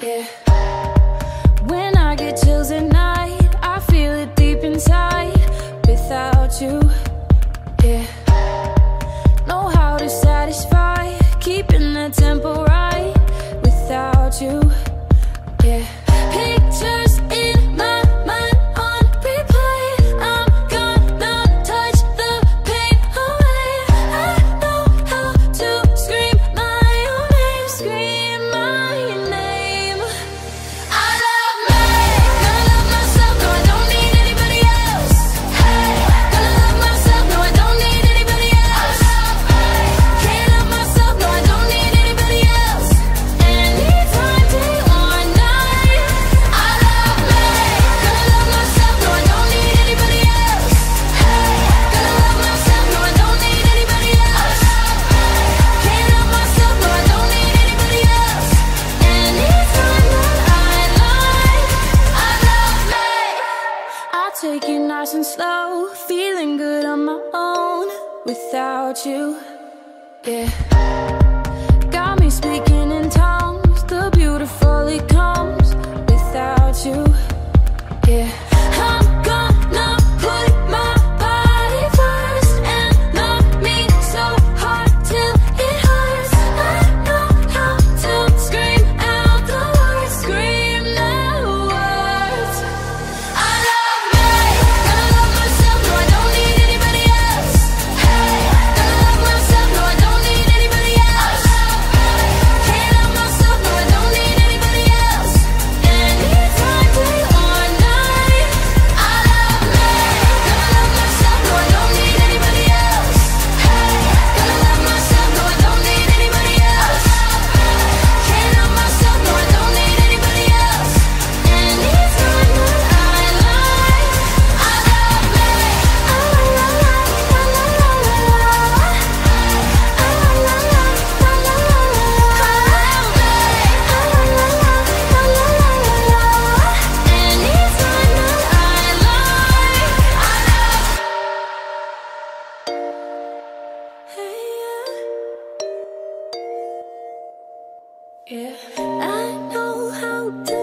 Yeah. Take it nice and slow, feeling good on my own without you. Yeah. Yeah. I know how to.